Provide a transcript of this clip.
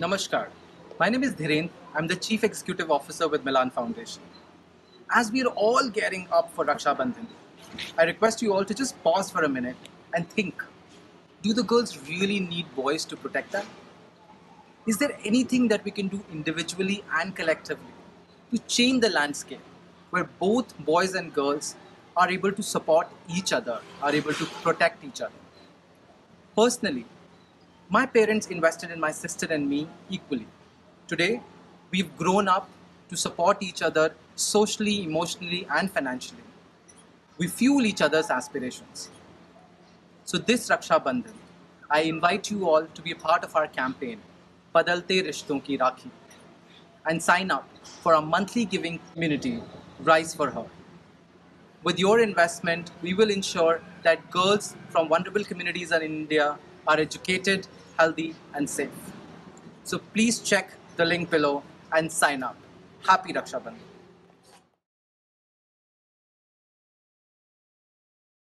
Namaskar. My name is Dhiren. I'm the Chief Executive Officer with Milaan Foundation. As we are all gearing up for Raksha Bandhan, I request you all to just pause for a minute and think do the girls really need boys to protect them? Is there anything that we can do individually and collectively to change the landscape where both boys and girls are able to support each other, are able to protect each other? Personally, my parents invested in my sister and me equally. Today, we've grown up to support each other socially, emotionally, and financially. We fuel each other's aspirations. So, this Raksha Bandhan, I invite you all to be a part of our campaign, Badalte Rishton Ki Rakhi, and sign up for our monthly giving community, Rise for Her. With your investment, we will ensure that girls from vulnerable communities in India are educated, healthy, and safe. So please check the link below and sign up. Happy Raksha Bandhan.